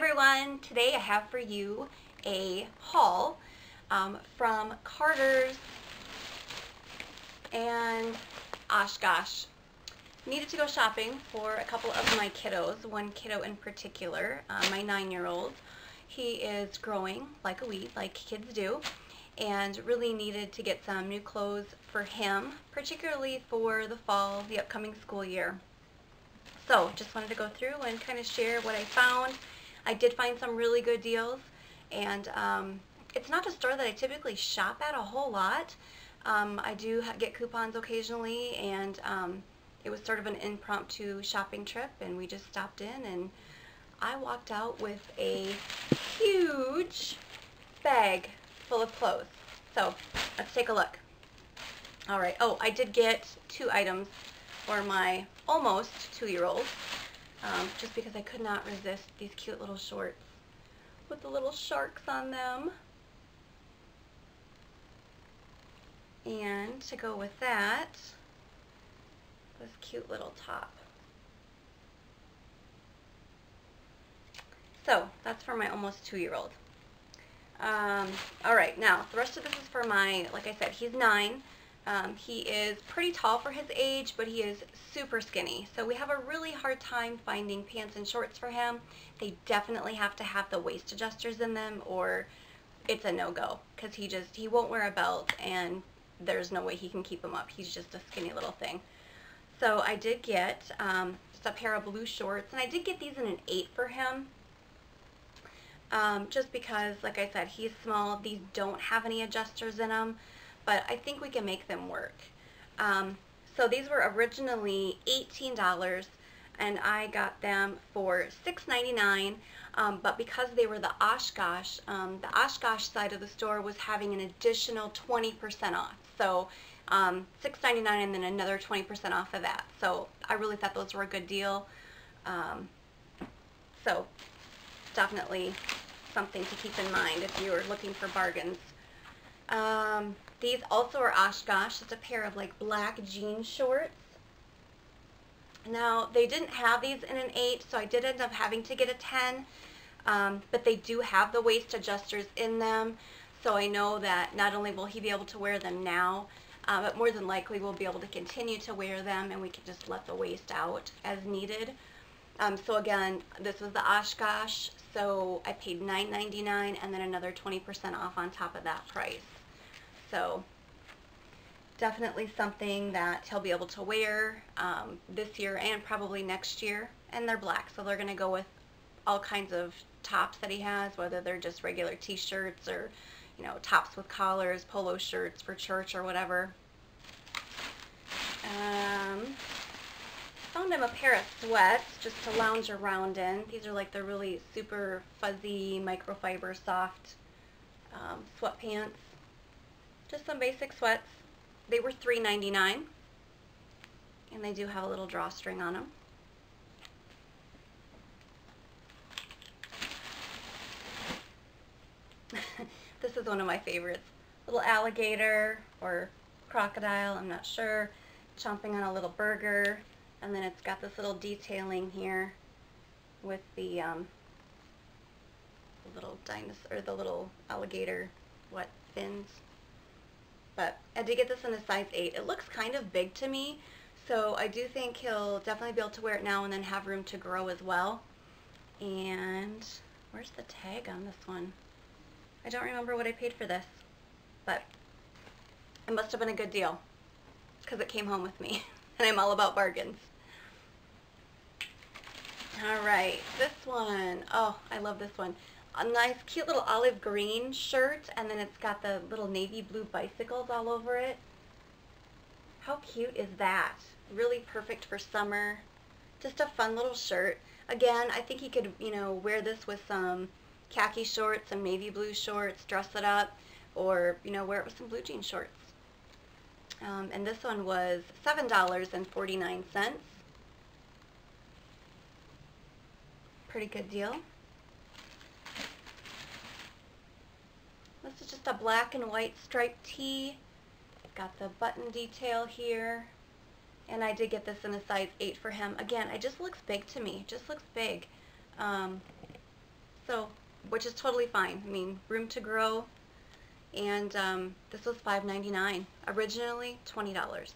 everyone! Today I have for you a haul um, from Carter's and Oshkosh. Needed to go shopping for a couple of my kiddos, one kiddo in particular, uh, my nine-year-old. He is growing like a weed, like kids do, and really needed to get some new clothes for him, particularly for the fall, the upcoming school year. So just wanted to go through and kind of share what I found. I did find some really good deals and um, it's not a store that I typically shop at a whole lot. Um, I do get coupons occasionally and um, it was sort of an impromptu shopping trip and we just stopped in and I walked out with a huge bag full of clothes. So let's take a look. All right. Oh, I did get two items for my almost two-year-old, um, just because I could not resist these cute little shorts with the little sharks on them. And to go with that, this cute little top. So that's for my almost two-year-old. Um, all right, now the rest of this is for my, like I said, he's nine. Um, he is pretty tall for his age, but he is super skinny. So we have a really hard time finding pants and shorts for him. They definitely have to have the waist adjusters in them or it's a no-go because he just, he won't wear a belt and there's no way he can keep them up. He's just a skinny little thing. So I did get um, just a pair of blue shorts and I did get these in an 8 for him. Um, just because, like I said, he's small. These don't have any adjusters in them but I think we can make them work. Um, so these were originally $18 and I got them for $6.99 um, but because they were the Oshkosh, um, the Oshkosh side of the store was having an additional 20% off. So um, $6.99 and then another 20% off of that. So I really thought those were a good deal. Um, so definitely something to keep in mind if you're looking for bargains. Um, these also are Oshkosh. It's a pair of like black jean shorts. Now, they didn't have these in an 8, so I did end up having to get a 10. Um, but they do have the waist adjusters in them. So I know that not only will he be able to wear them now, uh, but more than likely we'll be able to continue to wear them and we can just let the waist out as needed. Um, so again, this was the Oshkosh, so I paid $9.99 and then another 20% off on top of that price. So definitely something that he'll be able to wear um, this year and probably next year. And they're black, so they're going to go with all kinds of tops that he has, whether they're just regular t-shirts or, you know, tops with collars, polo shirts for church or whatever. Um, found him a pair of sweats just to lounge around in. These are like the really super fuzzy microfiber soft um, sweatpants. Just some basic sweats. They were $3.99 and they do have a little drawstring on them. this is one of my favorites. Little alligator or crocodile, I'm not sure, chomping on a little burger. And then it's got this little detailing here with the um, little dinosaur, or the little alligator, what, fins. But I did get this in a size 8. It looks kind of big to me, so I do think he'll definitely be able to wear it now and then have room to grow as well. And where's the tag on this one? I don't remember what I paid for this, but it must have been a good deal because it came home with me, and I'm all about bargains. All right, this one. Oh, I love this one a nice cute little olive green shirt and then it's got the little navy blue bicycles all over it. How cute is that? Really perfect for summer. Just a fun little shirt. Again, I think you could, you know, wear this with some khaki shorts, some navy blue shorts, dress it up, or, you know, wear it with some blue jean shorts. Um, and this one was $7.49. Pretty good deal. This is just a black and white striped tee. Got the button detail here. And I did get this in a size 8 for him. Again, it just looks big to me. It just looks big. Um, So, which is totally fine. I mean, room to grow. And um, this was $5.99. Originally, $20.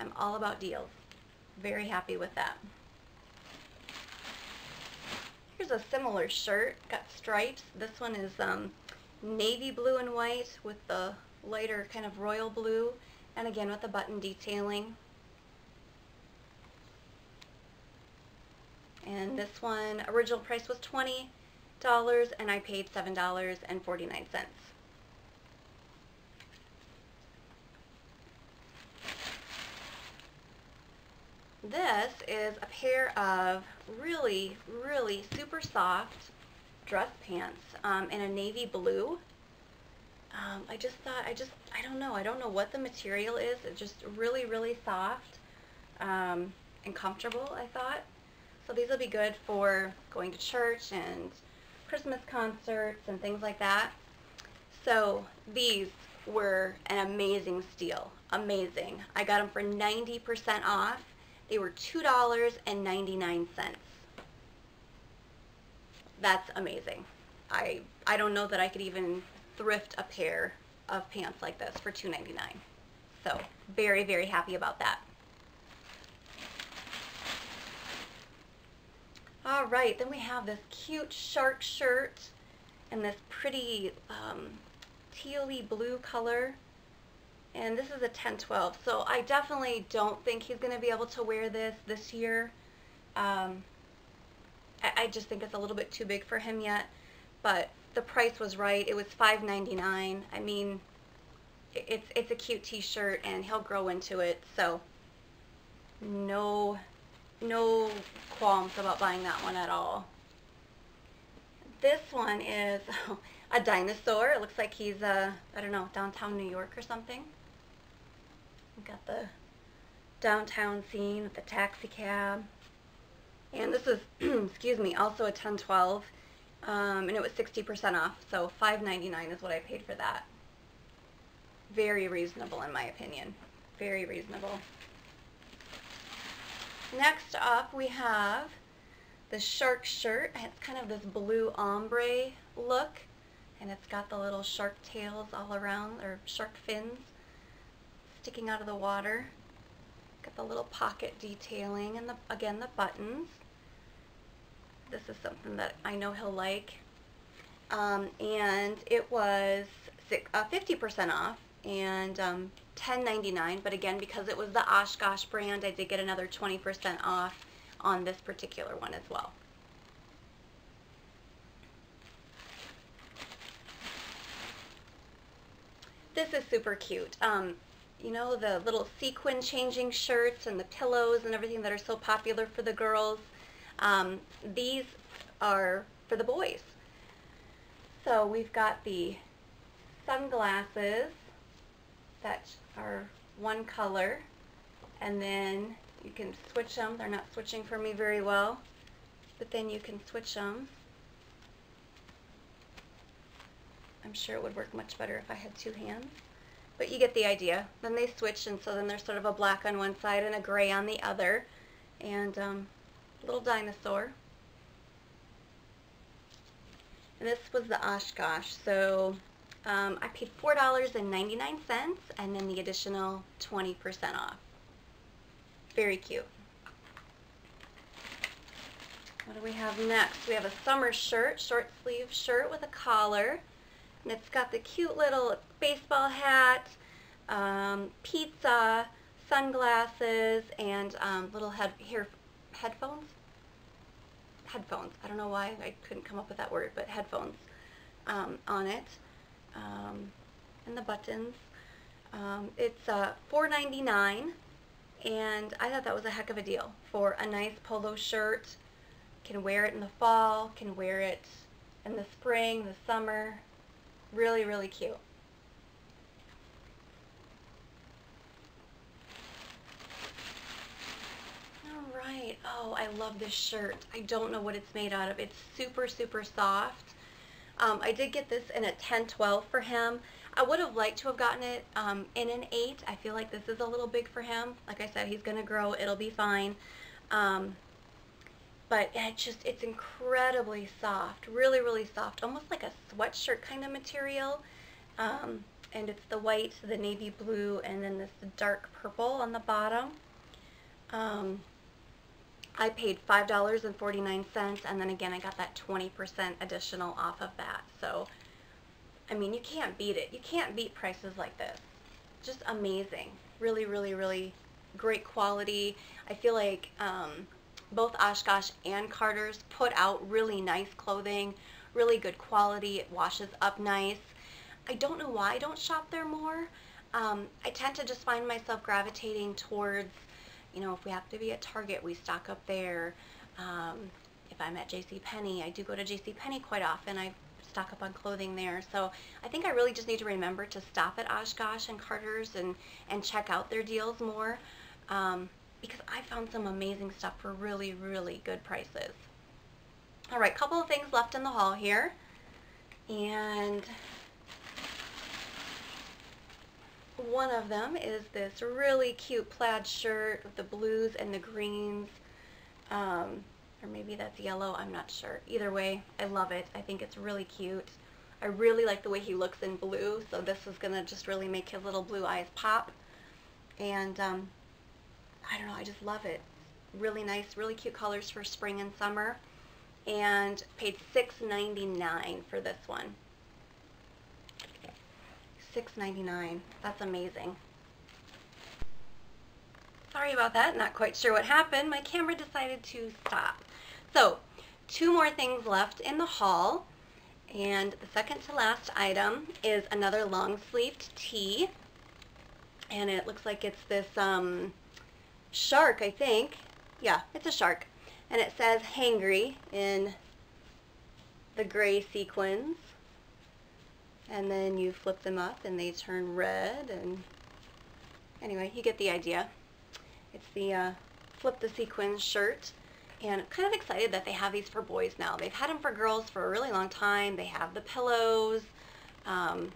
I'm all about deals. Very happy with that. Here's a similar shirt, got stripes. This one is um, navy blue and white with the lighter kind of royal blue and again with the button detailing. And this one, original price was $20 and I paid $7.49. This is a pair of really, really super soft dress pants um, in a navy blue. Um, I just thought, I just, I don't know, I don't know what the material is. It's just really, really soft um, and comfortable, I thought. So these will be good for going to church and Christmas concerts and things like that. So these were an amazing steal. Amazing. I got them for 90% off they were $2.99. That's amazing. I, I don't know that I could even thrift a pair of pants like this for $2.99. So very, very happy about that. All right, then we have this cute shark shirt and this pretty um, tealy blue color and this is a 1012 so I definitely don't think he's going to be able to wear this this year um, I, just think it's a little bit too big for him yet but the price was right. It was $5.99 I mean it's it's a cute t-shirt and he'll grow into it so no no qualms about buying that one at all. This one is a dinosaur. It looks like he's uh I don't know downtown New York or something. We've got the downtown scene with the taxi cab. And this is, excuse me, also a 1012. Um, and it was 60% off, so $5.99 is what I paid for that. Very reasonable in my opinion. Very reasonable. Next up we have the shark shirt. It's kind of this blue ombre look and it's got the little shark tails all around, or shark fins sticking out of the water. Got the little pocket detailing and the again the buttons. This is something that I know he'll like. Um, and it was 50% uh, off and um, $10.99 but again because it was the Oshkosh brand I did get another 20% off on this particular one as well. This is super cute. Um, you know, the little sequin changing shirts and the pillows and everything that are so popular for the girls. Um, these are for the boys. So we've got the sunglasses that are one color and then you can switch them. They're not switching for me very well, but then you can switch them. I'm sure it would work much better if I had two hands but you get the idea. Then they switch, and so then there's sort of a black on one side and a gray on the other. And um, little dinosaur. And this was the Oshkosh. So um, I paid $4.99 and then the additional 20% off. Very cute. What do we have next? We have a summer shirt, short sleeve shirt with a collar. And it's got the cute little baseball hat, um, pizza, sunglasses, and um, little head here headphones. Headphones. I don't know why I couldn't come up with that word, but headphones um, on it. Um, and the buttons. Um, it's uh, $4.99 and I thought that was a heck of a deal for a nice polo shirt. Can wear it in the fall, can wear it in the spring, the summer. Really, really cute. All right. Oh, I love this shirt. I don't know what it's made out of. It's super, super soft. Um, I did get this in a 10-12 for him. I would have liked to have gotten it um, in an 8. I feel like this is a little big for him. Like I said, he's going to grow. It'll be fine. Um, but it's just, it's incredibly soft, really, really soft, almost like a sweatshirt kind of material. Um, and it's the white, the navy blue, and then this dark purple on the bottom. Um, I paid $5.49, and then again, I got that 20% additional off of that. So, I mean, you can't beat it. You can't beat prices like this. Just amazing. Really, really, really great quality. I feel like um, both Oshkosh and Carter's put out really nice clothing, really good quality. It washes up nice. I don't know why I don't shop there more. Um, I tend to just find myself gravitating towards, you know, if we have to be at Target, we stock up there. Um, if I'm at J.C. Penney, I do go to J.C. Penney quite often. I stock up on clothing there. So I think I really just need to remember to stop at Oshkosh and Carter's and, and check out their deals more um, because I found some amazing stuff for really, really good prices. All right, couple of things left in the haul here. And one of them is this really cute plaid shirt with the blues and the greens. Um, or maybe that's yellow, I'm not sure. Either way, I love it. I think it's really cute. I really like the way he looks in blue, so this is going to just really make his little blue eyes pop. And um, I don't know, I just love it. Really nice, really cute colors for spring and summer. And paid $6.99 for this one. $6.99. That's amazing. Sorry about that, not quite sure what happened. My camera decided to stop. So, two more things left in the haul. And the second to last item is another long sleeved tee. And it looks like it's this um, shark, I think. Yeah, it's a shark. And it says hangry in the gray sequins. And then you flip them up and they turn red and anyway you get the idea. It's the uh, flip the sequins shirt. And I'm kind of excited that they have these for boys now. They've had them for girls for a really long time. They have the pillows um,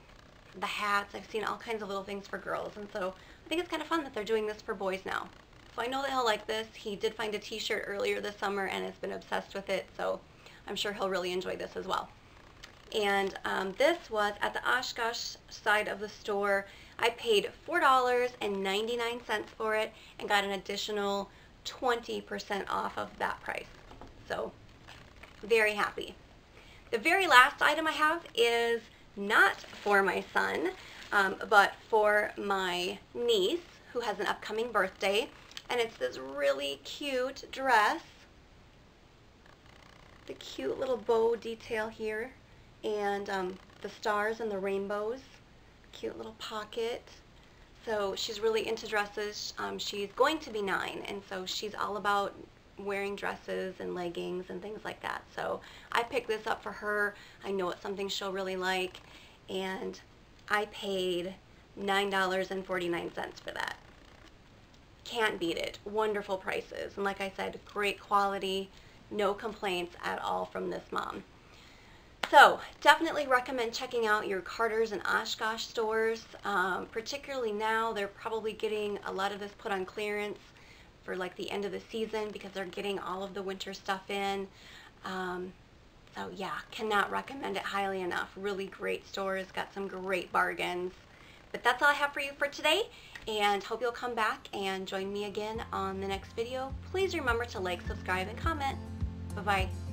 the hats. I've seen all kinds of little things for girls. And so I think it's kind of fun that they're doing this for boys now so I know that he'll like this he did find a t-shirt earlier this summer and has been obsessed with it so I'm sure he'll really enjoy this as well and um, this was at the Oshkosh side of the store. I paid $4.99 for it and got an additional 20% off of that price. So very happy. The very last item I have is not for my son, um, but for my niece who has an upcoming birthday. And it's this really cute dress. The cute little bow detail here and um, the stars and the rainbows. Cute little pocket. So she's really into dresses. Um, she's going to be nine, and so she's all about wearing dresses and leggings and things like that. So I picked this up for her. I know it's something she'll really like, and I paid $9.49 for that. Can't beat it. Wonderful prices. And like I said, great quality. No complaints at all from this mom. So definitely recommend checking out your Carter's and Oshkosh stores. Um, particularly now, they're probably getting a lot of this put on clearance for like the end of the season because they're getting all of the winter stuff in. Um, so yeah, cannot recommend it highly enough. Really great stores, got some great bargains. But that's all I have for you for today and hope you'll come back and join me again on the next video. Please remember to like, subscribe, and comment. Bye-bye.